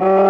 Uh...